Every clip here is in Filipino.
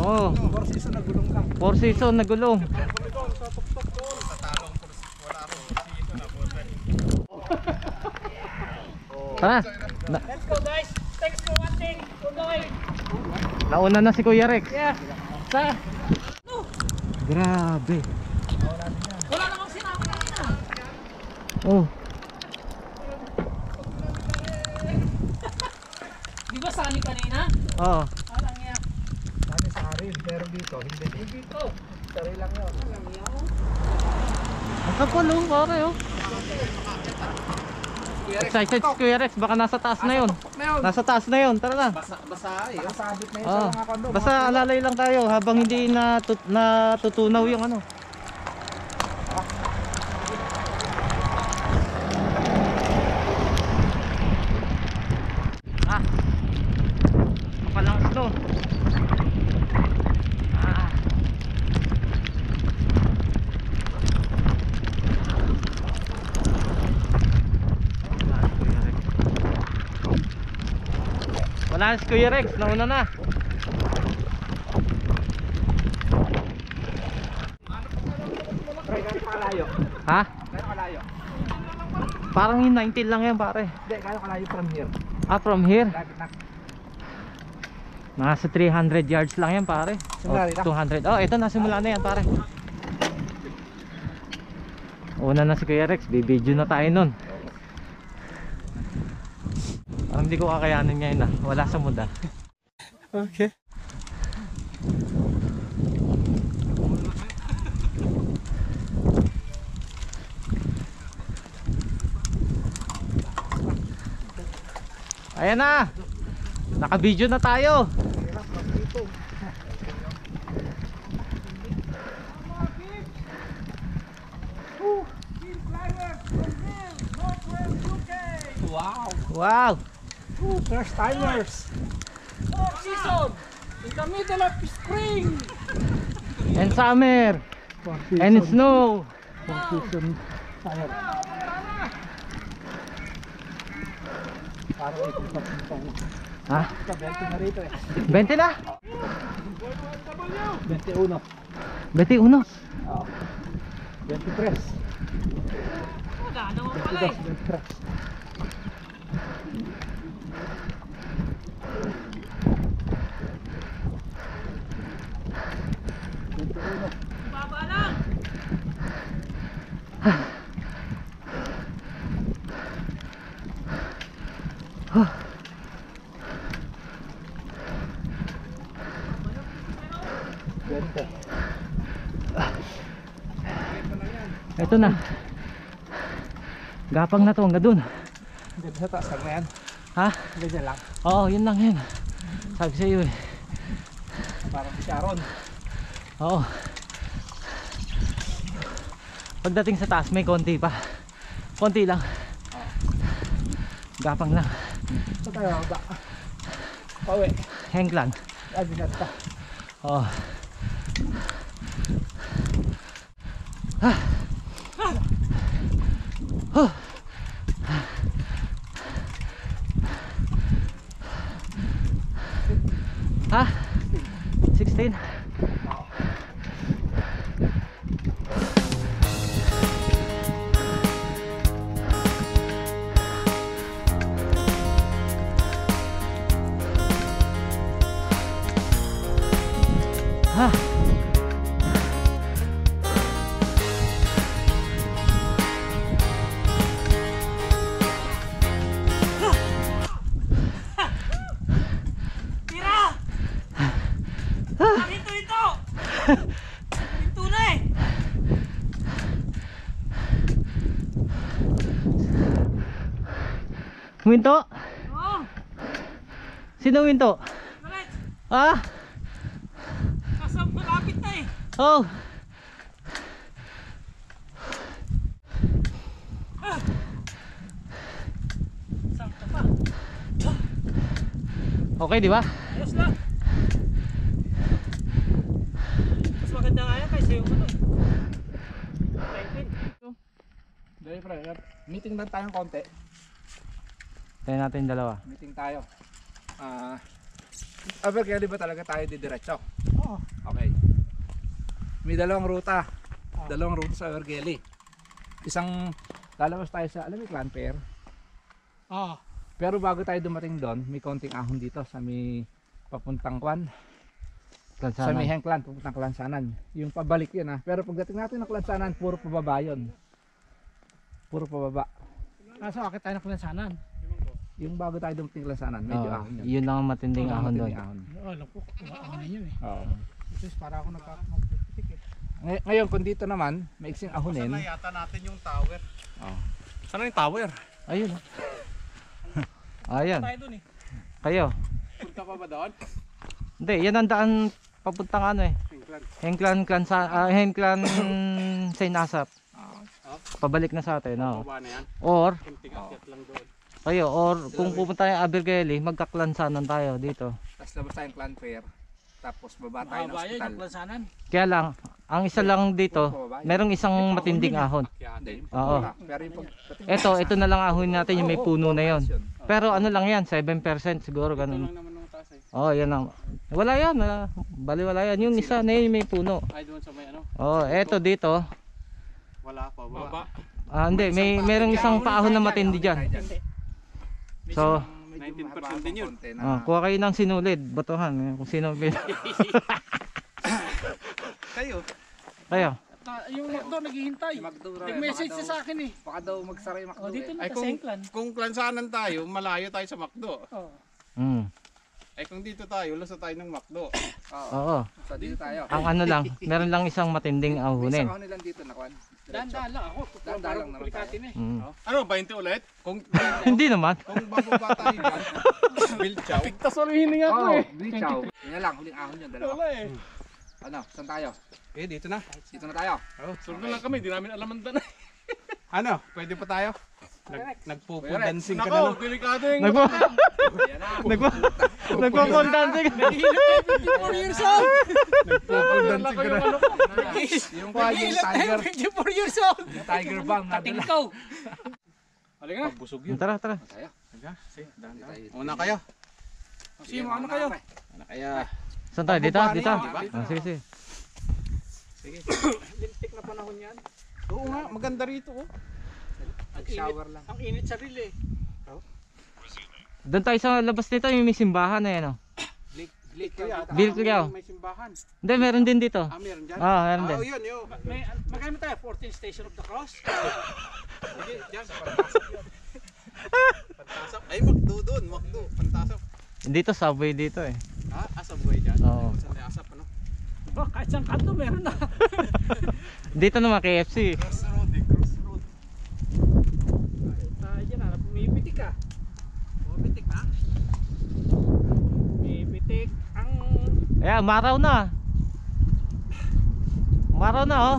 Oo. Four season na gulong lang. Four season na gulong. Tara. Na, Let's go guys. Thanks for watching. Going. nauna na si Kuya Rex. Yeah. Sa Grabe. wala namang sinabi kanina. Oh. Di ba sali kanina? Oo. Alang niya. Kami sa arin, pero dito, hindi. Dito. Sari lang yun. Ang kapal oh, pare oh. Excited si Kuya Rex, baka nasa taas na yun. Nasa taas na yun, tara na. Basa, basa eh. Nakasabit na yun sa mga kondo. Basta alalay lang tayo habang hindi natut natutunaw yung ano. Ah. Kapalang snow. Ah. Wala na si Kuya Rex, nauna na. Ha? Kaya kalayo. Parang yung 19 lang yan pare. Hindi, kaya kalayo from here. Ah, from here? Nasa 300 yards lang yan pare. O, Simula rito? 200. Oh, ito nasimula na yan pare. Una na si Kuya Rex, bibidyo na tayo nun. Parang hindi ko kakayanin ngayon ah. Wala sa mood ah. Okay. Ayan na! Naka-video na tayo! Wow. Wow! Ooh, first timers. Fourth season. In the middle of spring. And summer! And snow! Four season tire. Parang pintong. Ha? Sa 20 na rito eh. 20 na? 21. 21? Oo. 23. Wala naman pala eh. 23. Baba lang. Ito na. Gapang na to, hanggang dun. Hindi sa taas lang na yan. Ha? Ganyan lang. Oo, yun lang yun. Sabi sa iyo eh. Parang si Sharon. Oo. Pagdating sa taas, may konti pa. Konti lang. Gapang lang. Tayo ba? Pauwi. Hang lang. Ay, binat ka. Oo. Ah. Huh. Ha? 16? Winto? Oh. Sino winto? Ulit. Ah? Nasa malapit na eh. Oh. Sakto pa. Okay, di ba? Ayos lang. Mas maganda nga yan kaysa yung ano. Typing. Dali pre, meeting lang tayong konti. Tayo natin dalawa. Meeting tayo. Ah, Abergele ba talaga tayo didiretso? Oo. Okay. May dalawang ruta. Dalawang ruta sa Abergele. Isang lalabas tayo sa, alam mo, Clan Fair. Oo. Pero bago tayo dumating doon, may konting ahon dito sa may papuntang Kwan. Sa may. Hengklan, papuntang Klansanan. Yung pabalik yun ha. Pero pagdating natin ng Klansanan, puro pababa yun. Puro pababa. Kaso akit tayo ng kulansanan. Yung bago tayo dumating Klansanan, medyo Oo, ahon yun. yun lang ang matinding Oo, ahon doon. matinding ahon. Oo, alam ko. Na yun eh. Oo. Tapos para ako nagpipitik eh. Ngay- Ngayon, kung dito naman, maiksing ahonin. yata natin yung tower. Oh. Sana yung tower? Ayun. Ayan. Tayo dun eh. Kayo. Punta pa ba doon? Hindi, yan ang daan papuntang ano eh. Hengklan Clan sa ah, Hengklan Saint Asap. Pabalik na sa atin, no. Baba na yan. Or Kunting akyat lang doon. Kayo or kung pupunta tayo Abergele, magkaklansanan tayo dito. Tapos labas tayong Clan Fair. Tapos baba tayo ng Mahaba yun hospital. yung kulansanan. Kaya lang, ang isa lang dito, merong isang matinding ahon. Hindi. Oo. wala. Pero yung pagdating Ito, ito na lang ahon natin yung may puno na yon. Pero ano lang yan, 7% siguro Ito ganun. lang naman ng taas eh. Oh, yan lang. Wala yan, ah. bali wala yan. Yung isa na yun may puno. Ay doon sa may ano. Oh, eto dito. Wala pa baba. Ah, hindi, may merong isang paahon na matindi diyan. So, Medyo 19% mahaba din yun. ah, kuha kayo ng sinulid, botohan kung sino Kayo. Kayo. Ta- yung McDo naghihintay. Nag-message siya sa akin eh. Baka daw magsara yung McDo Oh, dito eh. na Ay sa kung, Sengklan. kung klansanan tayo, malayo tayo sa McDo. Oo. Mm. Ay kung dito tayo, lusa tayo ng McDo. Oo. Oo. So dito tayo. Ang ano lang, meron lang isang matinding ahunin. isang nilang dito na kwan. Dahan-dahan lang ako. Dahan-dahan lang naman na eh. Mm. Ano, 20 ulit? Kung Hindi naman. kung bababa tayo dyan, build chow. Pigtas ulit hininga ko Oh, eh. Bichaw. Yun na lang, huling ahon yun, dalawa. Wala eh. Ano, saan tayo? Eh, dito na. Dito na tayo. Oh, sunod na lang kami, di namin alam ang ano, pwede pa tayo? Nag, nagpupo-dancing ka na lang. delikado yung Nagpo Yan na. nagpo nagpo-dancing. 54 years old! Nagpupo-dancing ka na. Yung yung tiger. 54 years old! Tiger bang nadala. Tingkaw! Halika na. Busog yun. Tara, tara. Tayo. Una kayo. Sino, ano kayo? Ano kaya? Saan tayo? Dito, dito. yan, di ba? Ah, sige, sige. Lintik na panahon yan. Oo nga, maganda rito oh. Ang Shower init, lang. ang init sa reel eh. Doon tayo sa labas nito, yung may simbahan na yan. Oh. Bill Clicao. May simbahan. Hindi, meron din dito. Ah, meron dyan? Ah, meron Ah, din. oh, yun, yun. May, magkano tayo? 14 Station of the Cross? Sige, dyan. Pantasap. Ay, Makdo doon. Makdo. Pantasap. Dito, subway dito eh. Ha? Asap buhay dyan? Oo. Saan may asap, ano? Oh, kahit saan kanto meron na. Dito naman KFC. Crossroad eh, crossroad. Tayo dyan, hanap umipitik ka. Umipitik na? Umipitik ang... Ayan, maraw na. Maraw na oh.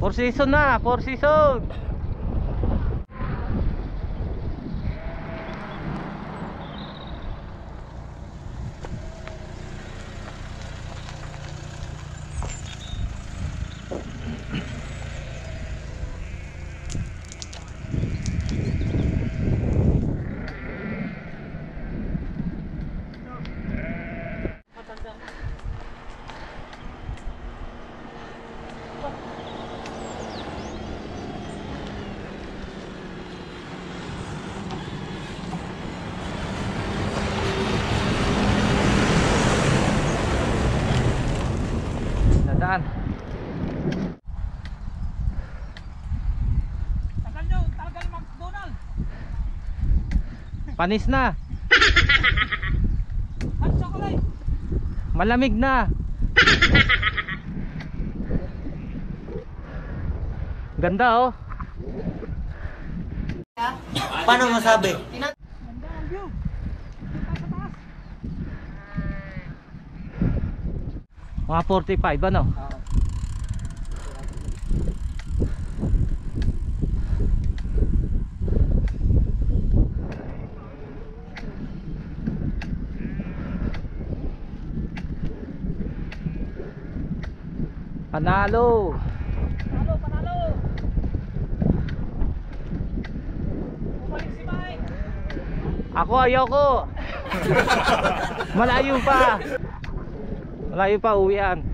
Four season na, four season. Panis na. Hot chocolate. Malamig na. Ganda oh. Paano masabi? Ganda ang view. Mga 45 ano? Panalo. Panalo, panalo. Bumalik si Mike. Ako ayoko. Malayo pa. Malayo pa uwian.